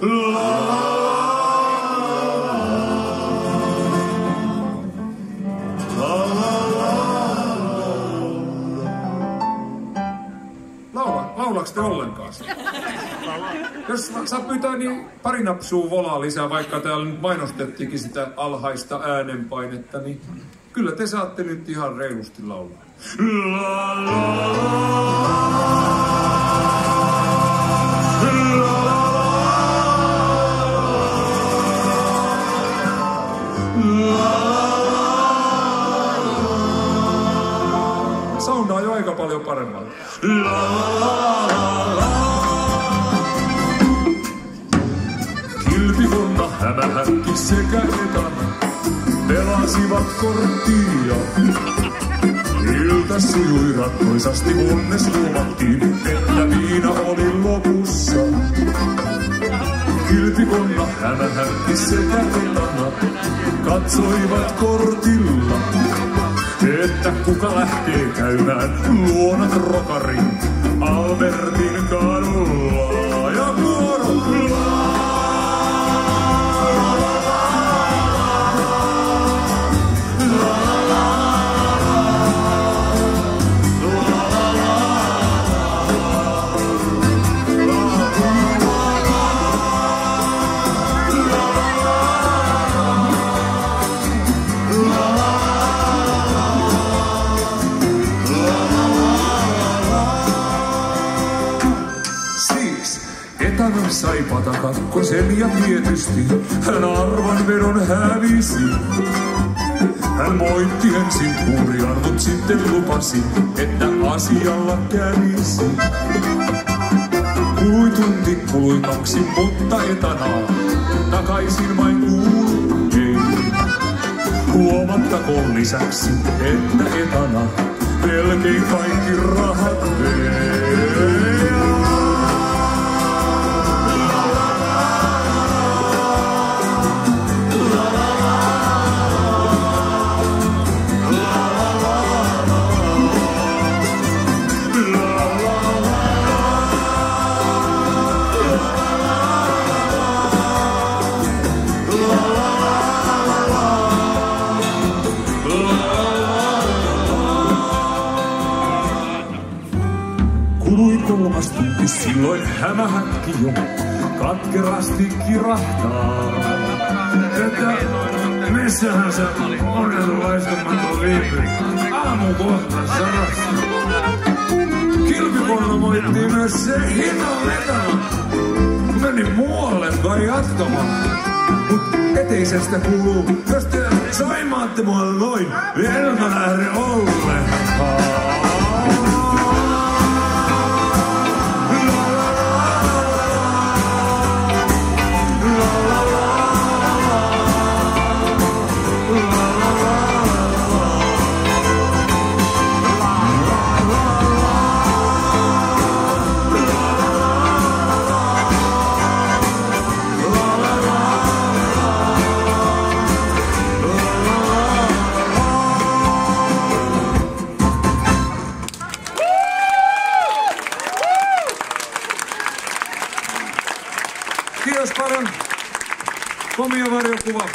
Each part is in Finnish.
Laula, ollenkaan? Jos saa pyytää niin pari napsua volaa lisää, vaikka täällä nyt mainostettiinkin sitä alhaista äänenpainetta, niin kyllä te saatte nyt ihan reilusti laulaa. La, la, Soundaa jo aika paljon paremmalta. La, la, la, la. Kilpivonna hämähäkki sekä etana pelasivat korttia. Ilta sujui rattoisasti, kunnes huomattiin, että viina oli lopussa. Kilpikonna hämähäkki sekä etana katsoivat kortilla, että kuka lähtee käymään luona rokarin Albertin kadulla Etanan saipata kakkosen ja tietysti hän arvanvedon hävisi. Hän moitti ensin kurjan, mut sitten lupasi, että asialla kävisi. Kului tunti, kului kaksi, mutta etanaa takaisin vain kuului ei. Huomattakoon lisäksi, että etana melkein kaikki rahat vei. Tunti, silloin hämähäkki jo katkerasti kirahtaa. Että missähän se onnetun laistumaton viipyi? Aamu kohta sanasta. Kilpipuolella moitti myös se hinnan vetona. Meni muualle kai jatkamaan. Mut eteisestä kuuluu, jos te saimaatte mua noin, en mä lähde ollenkaan. Kiitos paljon. Komia varjokuva.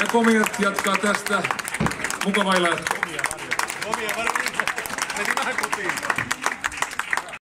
Ja komiat jatkaa tästä mukavailla. Omia varjoja. Meni vähän kotiin.